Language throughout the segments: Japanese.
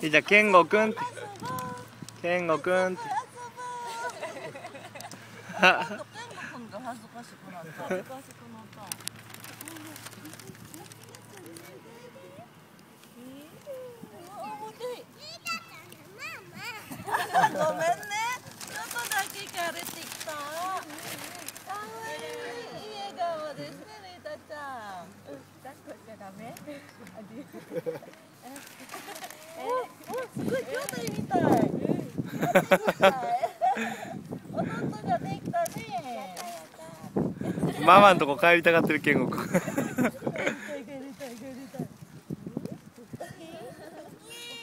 じゃあ健吾くんって健吾くんって恥ずかしくなった。恥ずかしくなった。ごめんね。ちょっとだけ枯れてきた。かわいい笑顔ですね。リタちゃん抱っこしちゃダメすごい兄弟みた。い弟ができたねママんとこ帰りたがってる健吾くん。い帰りたい帰りたい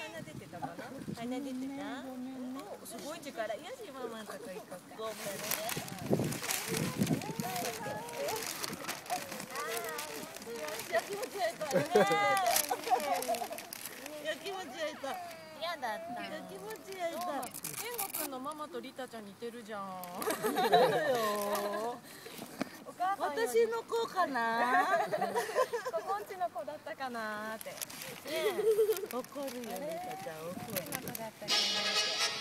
鼻出てた。かな鼻出てたおすごい力よしママのとこ行こうかごめんねいや気持ち悪い気持ち悪いた。嫌だったいや気持ち悪いた。健吾くんのママとリタちゃん似てるじゃん。お 母さんより私の子かな？ここんちの子だったかなーって。怒るよリタちゃ。ん怒る子だったかなーって